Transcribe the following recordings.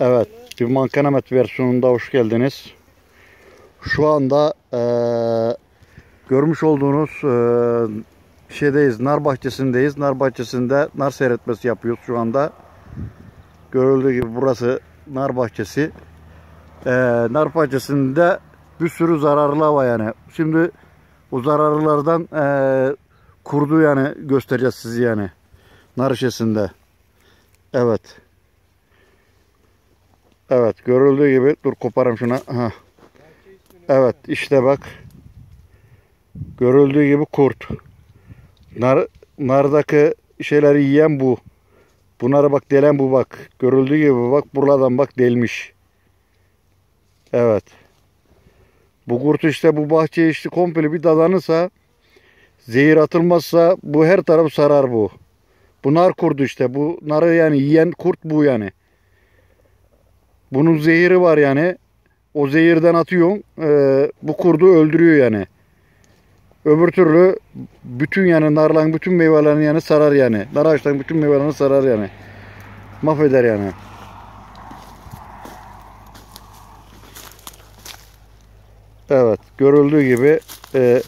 Evet, bir Mankanamet versiyonunda hoş geldiniz. Şu anda eee, görmüş olduğunuz eee, şeydeyiz, nar bahçesindeyiz. Nar bahçesinde nar seyretmesi yapıyoruz şu anda. Görüldüğü gibi burası nar bahçesi. Eee, nar bahçesinde bir sürü zararlı var yani. Şimdi o zararlılardan eee kurdu yani göstereceğiz sizi yani. Nar işesinde. Evet. Evet görüldüğü gibi dur koparım şuna. Ha. Evet işte bak. Görüldüğü gibi kurt. Nar, nardaki şeyleri yiyen bu. Bunları bak delen bu bak. Görüldüğü gibi bak buradan bak delmiş. Evet. Bu kurt işte bu bahçe işte komple bir dadanırsa zehir atılmazsa bu her taraf sarar bu. Bu nar kurdu işte. Bu narı yani yiyen kurt bu yani. Bunun zehiri var yani. O zehirden atıyorsun. eee, bu kurdu öldürüyor yani. Öbür türlü bütün yani narların bütün meyvelerini yani sarar yani. Nar ağaçların bütün meyvelerini sarar yani. Mahveder yani. Evet görüldüğü gibi eee,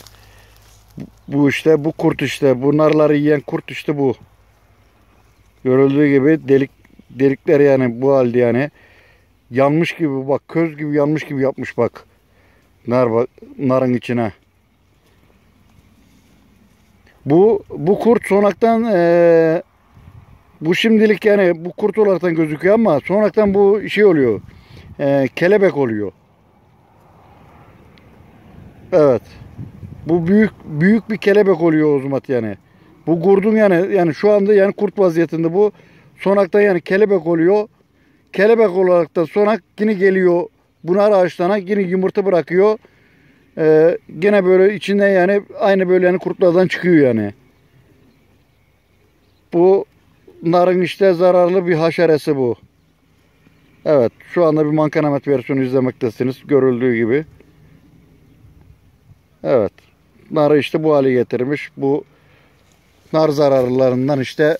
bu işte bu kurt işte bu narları yiyen kurt işte bu. Görüldüğü gibi delik delikler yani bu halde yani. Yanmış gibi bak köz gibi yanmış gibi yapmış bak. Nar bak narın içine. Bu bu kurt sonraktan eee, bu şimdilik yani bu kurt olaraktan gözüküyor ama sonraktan bu şey oluyor. eee, kelebek oluyor. Evet. Bu büyük büyük bir kelebek oluyor o zaman yani. Bu kurdun yani yani şu anda yani kurt vaziyetinde bu. Sonrakta yani kelebek oluyor. Kelebek olarak da sonak yine geliyor. Bunar ağaçlarına yine yumurta bırakıyor. Ee, gene böyle içinden yani aynı böyle yani kurtlardan çıkıyor yani. Bu narın işte zararlı bir haşeresi bu. Evet şu anda bir mankanamet versiyonu izlemektesiniz. Görüldüğü gibi. Evet. Narı işte bu hale getirmiş. Bu nar zararlılarından işte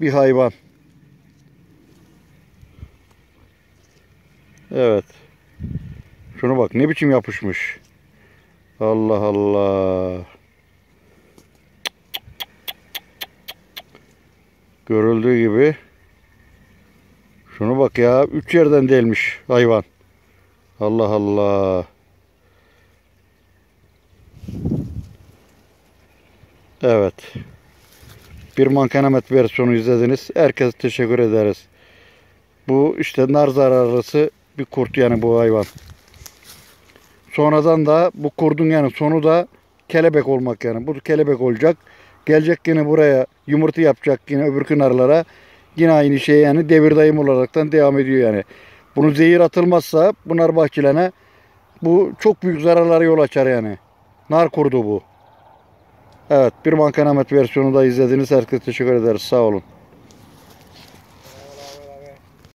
bir hayvan. Evet. Şunu bak ne biçim yapışmış. Allah Allah. Görüldüğü gibi. Şunu bak ya. Üç yerden delmiş hayvan. Allah Allah. Evet. Bir mankenemet versiyonu izlediniz. Herkese teşekkür ederiz. Bu işte nar zararlısı bir kurt yani bu hayvan. Sonradan da bu kurdun yani sonu da kelebek olmak yani. Bu kelebek olacak. Gelecek yine buraya yumurta yapacak yine öbür kınarlara. Yine aynı şey yani devir dayım olaraktan devam ediyor yani. Bunu zehir atılmazsa bu nar bahçelerine bu çok büyük zararlara yol açar yani. Nar kurdu bu. Evet bir mankenamet versiyonu da izlediğiniz herkese teşekkür ederiz. Sağ olun.